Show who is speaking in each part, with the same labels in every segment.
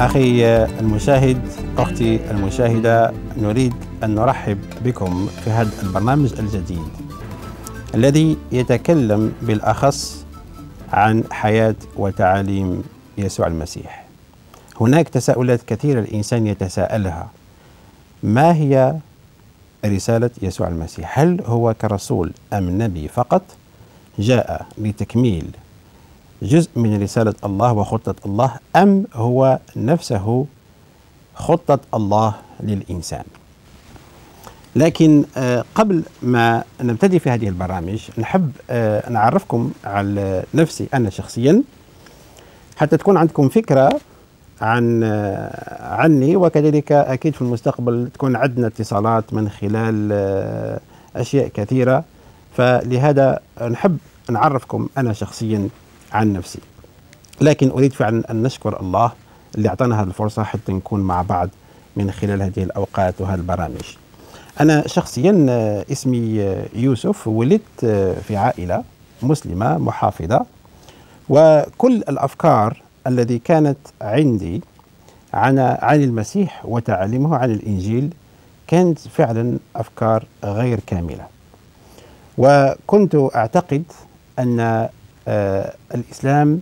Speaker 1: أخي المشاهد أختي المشاهدة نريد أن نرحب بكم في هذا البرنامج الجديد الذي يتكلم بالأخص عن حياة وتعاليم يسوع المسيح. هناك تساؤلات كثيرة الإنسان يتساءلها. ما هي رسالة يسوع المسيح؟ هل هو كرسول أم نبي فقط؟ جاء لتكميل جزء من رسالة الله وخطة الله أم هو نفسه خطة الله للإنسان؟ لكن آه، قبل ما نبتدي في هذه البرامج نحب آه، نعرفكم على نفسي أنا شخصيا حتى تكون عندكم فكرة عن آه، عني وكذلك أكيد في المستقبل تكون عندنا اتصالات من خلال أشياء كثيرة. فلهذا نحب نعرفكم أنا شخصيا. عن نفسي. لكن أريد فعلا أن نشكر الله اللي أعطانا هذه الفرصة حتى نكون مع بعض من خلال هذه الأوقات وهذه البرامج. أنا شخصيا آه، اسمي آه، يوسف ولدت آه، في عائلة مسلمة محافظة وكل الأفكار التي كانت عندي عن عن المسيح وتعاليمه عن الإنجيل كانت فعلا أفكار غير كاملة. وكنت أعتقد أن الإسلام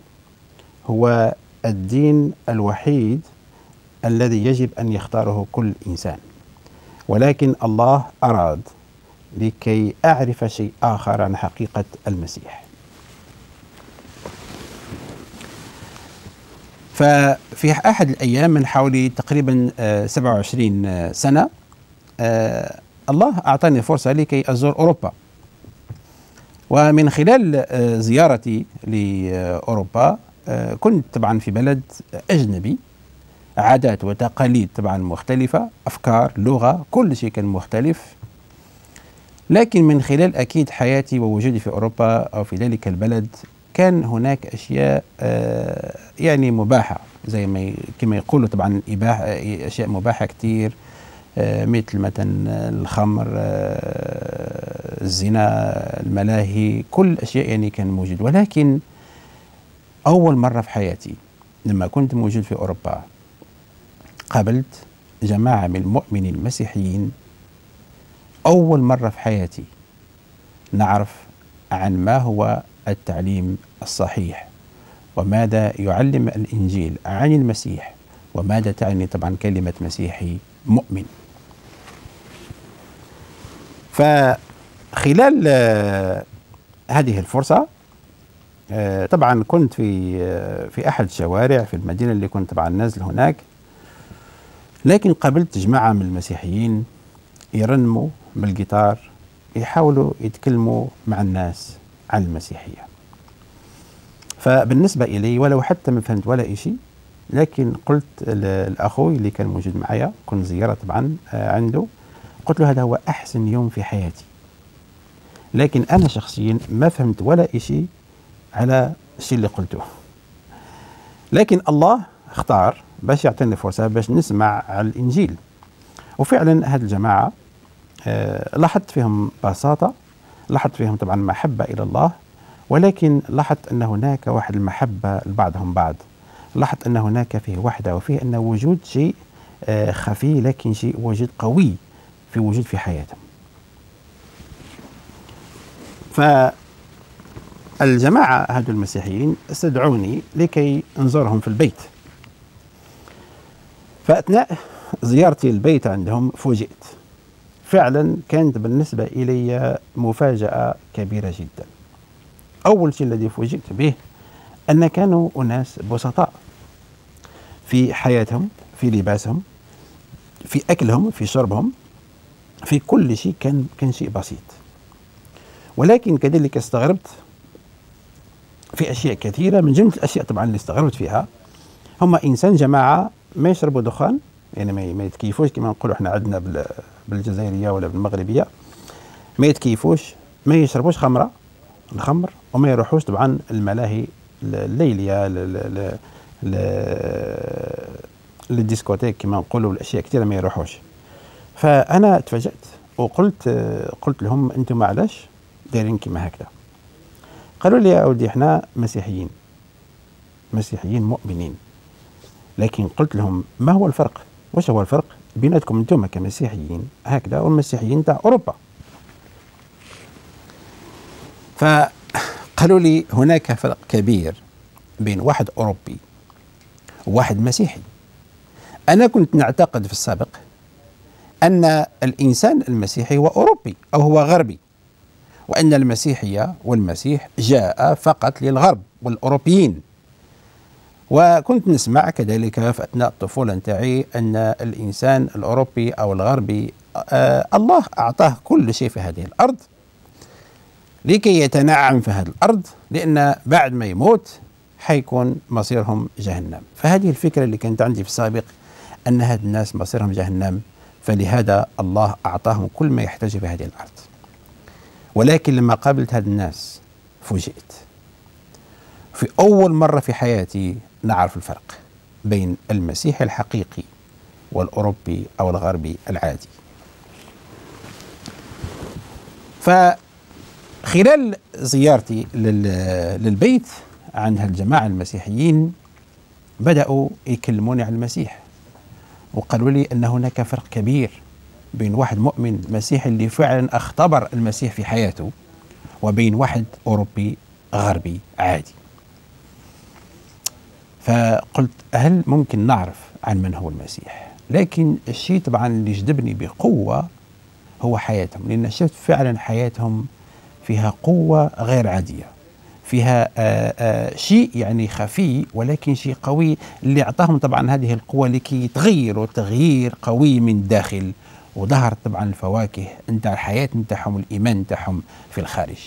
Speaker 1: هو الدين الوحيد الذي يجب أن يختاره كل إنسان. ولكن الله أراد لكي أعرف شيء آخر عن حقيقة المسيح. ففي أحد الأيام من حوالي تقريبا 27 آه، سنة آه، الله أعطاني فرصة لكي أزور أوروبا. ومن خلال آه، زيارتي لأوروبا كنت طبعا في بلد أجنبي. عادات وتقاليد طبعا مختلفة أفكار لغة كل شيء كان مختلف. لكن من خلال أكيد حياتي ووجودي في أوروبا أو في ذلك البلد كان هناك أشياء آه يعني مباحة زي ما كما يقولوا طبعا إباحة أشياء مباحة كثير آه مثل مثلا الخمر آه الزنا الملاهي كل الأشياء يعني كان موجود. ولكن أول مرة في حياتي لما كنت موجود في أوروبا قابلت جماعة من المؤمنين المسيحيين. أول مرة في حياتي نعرف عن ما هو التعليم الصحيح وماذا يعلم الإنجيل عن المسيح وماذا تعني طبعا كلمة مسيحي مؤمن. فخلال آه، هذه الفرصة آه، طبعا كنت في آه، في أحد الشوارع في المدينة اللي كنت طبعا نازل هناك لكن قابلت جماعة من المسيحيين يرنموا بالجيتار يحاولوا يتكلموا مع الناس عن المسيحية. فبالنسبة إلي ولو حتى ما فهمت ولا شيء لكن قلت لأخوي اللي كان موجود معايا كنت زيارة طبعا عنده. قلت له هذا هو أحسن يوم في حياتي. لكن أنا شخصيا ما فهمت ولا شيء على الشيء اللي قلته. لكن الله اختار باش يعطيني فرصة باش نسمع على الإنجيل. وفعلا هذه الجماعة آه لاحظت فيهم بساطة لاحظت فيهم طبعا محبة إلى الله ولكن لاحظت أن هناك واحد المحبة لبعضهم بعض. لاحظت أن هناك فيه وحدة وفيه أن وجود شيء آه خفي لكن شيء وجود قوي. في وجود في حياتهم. فالجماعة هذول المسيحيين استدعوني لكي انظرهم في البيت. فأثناء زيارتي البيت عندهم فوجئت. فعلا كانت بالنسبة إلي مفاجأة كبيرة جدا. أول شيء الذي فوجئت به أن كانوا أناس بسطاء في حياتهم في لباسهم في أكلهم في شربهم. في كل شيء كان كان شيء بسيط. ولكن كذلك استغربت في أشياء كثيرة من جملة الأشياء طبعا اللي استغربت فيها. هم إنسان جماعة ما يشربوا دخان يعني ما يتكيفوش كما نقولوا إحنا عندنا بالجزائرية ولا بالمغربية. ما يتكيفوش ما يشربوش خمرة الخمر وما يروحوش طبعا الملاهي الليلية للديسكوتيك كما نقولوا الاشياء كثيرة ما يروحوش. فأنا تفاجأت وقلت قلت لهم أنتم علاش دايرين كما هكذا. قالوا لي يا اولدي إحنا مسيحيين مسيحيين مؤمنين. لكن قلت لهم ما هو الفرق؟ وش هو الفرق بيناتكم أنتم كمسيحيين هكذا والمسيحيين تاع أوروبا؟ فقالوا لي هناك فرق كبير بين واحد أوروبي وواحد مسيحي. أنا كنت نعتقد في السابق أن الإنسان المسيحي هو أوروبي أو هو غربي وأن المسيحيه والمسيح جاء فقط للغرب والأوروبيين. وكنت نسمع كذلك في أثناء الطفولة نتاعي أن الإنسان الأوروبي أو الغربي آه الله أعطاه كل شيء في هذه الأرض لكي يتنعم في هذه الأرض لأن بعد ما يموت حيكون مصيرهم جهنم. فهذه الفكرة اللي كانت عندي في السابق أن هاد الناس مصيرهم جهنم. فلهذا الله أعطاهم كل ما يحتاج في هذه الأرض. ولكن لما قابلت هاد الناس فوجئت. في أول مرة في حياتي نعرف الفرق بين المسيح الحقيقي والأوروبي أو الغربي العادي. فخلال زيارتي للبيت عن هالجماعة المسيحيين بدأوا يكلموني عن المسيح. وقالوا لي أن هناك فرق كبير بين واحد مؤمن مسيحي اللي فعلا أختبر المسيح في حياته وبين واحد أوروبي غربي عادي. فقلت هل ممكن نعرف عن من هو المسيح؟ لكن الشيء طبعا اللي جذبني بقوة هو حياتهم لأن شفت فعلا حياتهم فيها قوة غير عادية. فيها آه، آه، شيء يعني خفي ولكن شيء قوي اللي أعطاهم طبعا هذه القوة لكي يتغيروا تغيير قوي من الداخل وظهرت طبعا الفواكه نتاع الحياة نتاعهم الإيمان نتاعهم في الخارج.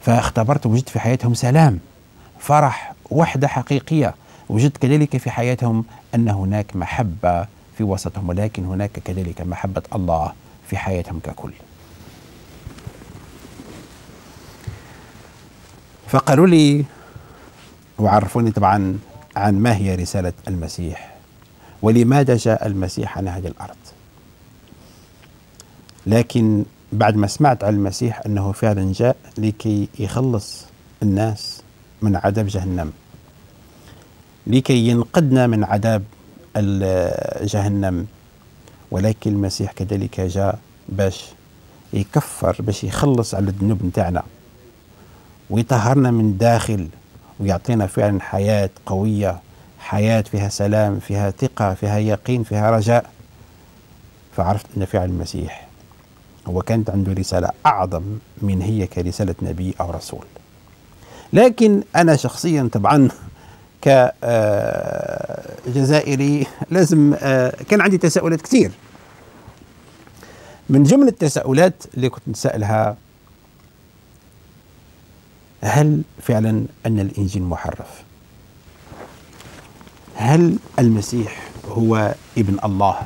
Speaker 1: فاختبرت وجدت في حياتهم سلام فرح وحدة حقيقية. وجدت كذلك في حياتهم أن هناك محبة في وسطهم ولكن هناك كذلك محبة الله في حياتهم ككل. فقالوا لي وعرفوني طبعا عن ما هي رسالة المسيح ولماذا جاء المسيح على هذه الأرض. لكن بعد ما سمعت عن المسيح أنه فعلا جاء لكي يخلص الناس من عذاب جهنم لكي ينقذنا من عذاب جهنم ولكن المسيح كذلك جاء باش يكفر باش يخلص على الذنوب نتاعنا. ويطهرنا من الداخل ويعطينا فعلا حياة قوية حياة فيها سلام فيها ثقة فيها يقين فيها رجاء. فعرفت أن فعل المسيح هو كانت عنده رسالة أعظم من هي كرسالة نبي أو رسول. لكن أنا شخصيا طبعا كجزائري لازم آه، كان عندي تساؤلات كثير. من جملة التساؤلات اللي كنت نسألها هل فعلا أن الإنجيل محرف؟ هل المسيح هو ابن الله؟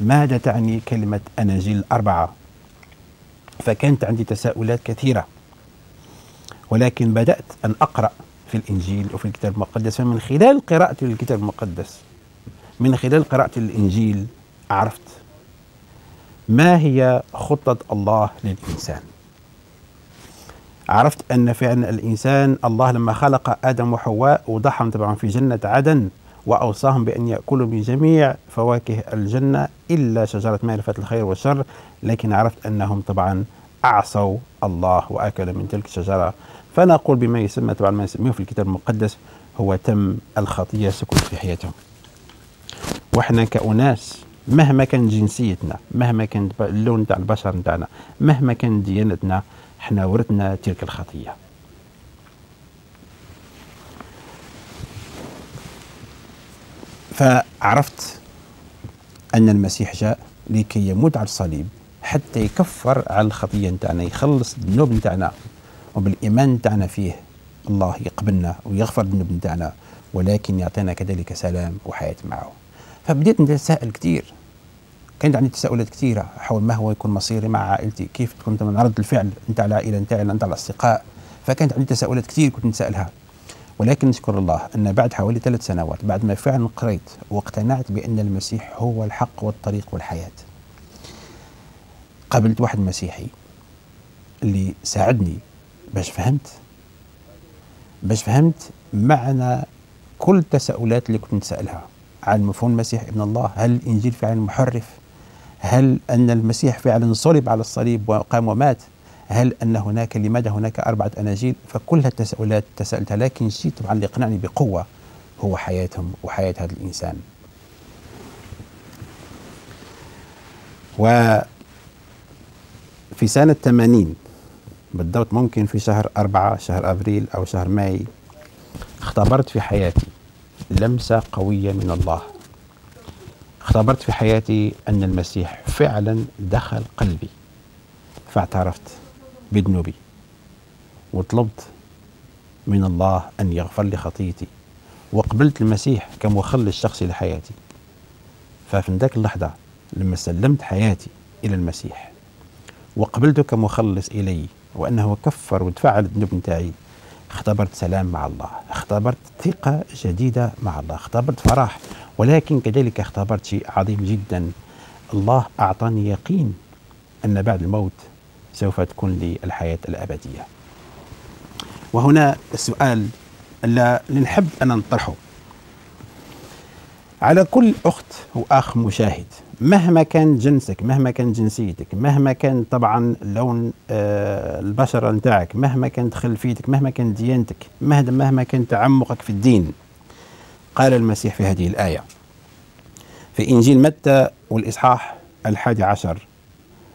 Speaker 1: ماذا تعني كلمة أناجيل الأربعة فكانت عندي تساؤلات كثيرة ولكن بدأت أن أقرأ في الإنجيل وفي الكتاب المقدس. فمن خلال قراءتي للكتاب المقدس من خلال قراءتي للإنجيل عرفت ما هي خطة الله للإنسان. عرفت أن فعلا الإنسان الله لما خلق آدم وحواء وضعهم طبعا في جنة عدن وأوصاهم بأن يأكلوا من جميع فواكه الجنة إلا شجرة معرفة الخير والشر لكن عرفت أنهم طبعا أعصوا الله وأكلوا من تلك الشجرة. فنقول بما يسمى طبعا ما نسميه في الكتاب المقدس هو تم الخطية سكن في حياتهم. وإحنا كأناس مهما كانت جنسيتنا مهما كان اللون تاع البشر نتاعنا مهما كانت ديانتنا إحنا ورثنا تلك الخطية. فعرفت أن المسيح جاء لكي يموت على الصليب حتى يكفر على الخطية نتاعنا يخلص الذنوب نتاعنا. وبالإيمان نتاعنا فيه الله يقبلنا ويغفر الذنوب نتاعنا ولكن يعطينا كذلك سلام وحياة معه. فبديت نتساءل كثير. كانت عندي تساؤلات كثيرة حول ما هو يكون مصيري مع عائلتي كيف تكون رد الفعل نتاع العائلة نتاعي نتاع الأصدقاء؟ فكانت عندي تساؤلات كثير كنت نسألها. ولكن نشكر الله أن بعد حوالي ثلاث سنوات بعد ما فعلا قريت واقتنعت بأن المسيح هو الحق والطريق والحياة. قابلت واحد مسيحي اللي ساعدني باش فهمت؟ باش فهمت معنى كل التساؤلات اللي كنت نسألها. عن مفهوم المسيح ابن الله هل الإنجيل فعلا محرف؟ هل أن المسيح فعلا صلب على الصليب وقام ومات؟ هل أن هناك لماذا هناك أربعة أناجيل؟ فكل التساؤلات تسألتها لكن الشيء طبعا اللي يقنعني بقوة هو حياتهم وحياة هذا الإنسان. وفي سنة 80 بالضبط ممكن في شهر أربعة شهر أبريل أو شهر ماي اختبرت في حياتي لمسة قوية من الله. اختبرت في حياتي أن المسيح فعلا دخل قلبي فاعترفت بذنوبي وطلبت من الله أن يغفر لي خطيتي وقبلت المسيح كمخلص شخصي لحياتي. ففي ذاك اللحظة لما سلمت حياتي إلى المسيح وقبلته كمخلص إلي وأنه كفر وتفعل الذنوب نتاعي اختبرت سلام مع الله اختبرت ثقة جديدة مع الله اختبرت فرح ولكن كذلك اختبرت شيء عظيم جدا. الله أعطاني يقين أن بعد الموت سوف تكون لي الحياة الأبدية. وهنا السؤال اللي نحب أن نطرحه. على كل أخت وأخ مشاهد مهما كان جنسك مهما كان جنسيتك مهما كان طبعا لون آه البشرة نتاعك مهما كانت خلفيتك مهما كانت ديانتك مهما كان تعمقك في الدين قال المسيح في هذه الآية. في إنجيل متى والإصحاح الحادي عشر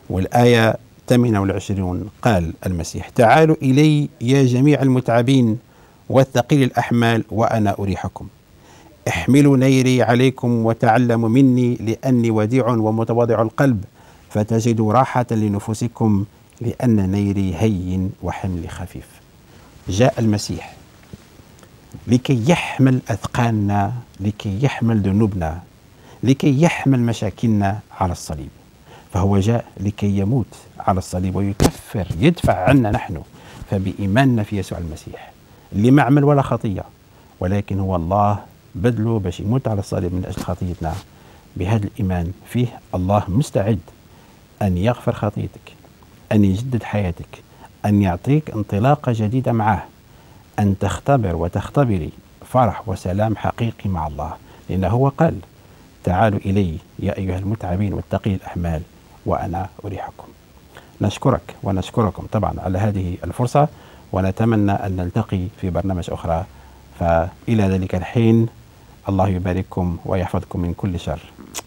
Speaker 1: والآية 28 قال المسيح تعالوا إلي يا جميع المتعبين والثقيل الأحمال وأنا أريحكم. احملوا نيري عليكم وتعلموا مني لأني وديع ومتواضع القلب فتجدوا راحة لنفوسكم لأن نيري هين وحملي خفيف. جاء المسيح. لكي يحمل أثقالنا لكي يحمل ذنوبنا لكي يحمل مشاكلنا على الصليب. فهو جاء لكي يموت على الصليب ويكفر يدفع عنا نحن فبإيماننا في يسوع المسيح. اللي ما عمل ولا خطية ولكن هو الله بذله باش يموت على الصليب من أجل خطيتنا. بهذا الإيمان فيه الله مستعد أن يغفر خطيتك أن يجدد حياتك أن يعطيك انطلاقة جديدة معه. أن تختبر وتختبري. فرح وسلام حقيقي مع الله. لأنه هو قال تعالوا إلي يا أيها المتعبين والتقي الأحمال وأنا أريحكم. نشكرك ونشكركم طبعا على هذه الفرصة ونتمنى أن نلتقي في برنامج أخرى. فإلى ذلك الحين الله يبارككم ويحفظكم من كل شر.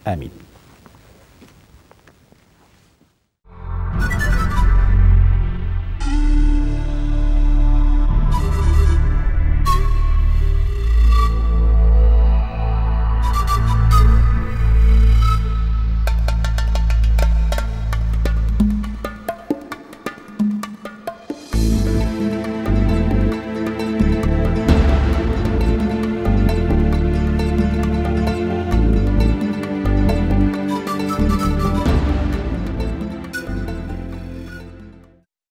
Speaker 1: آمين.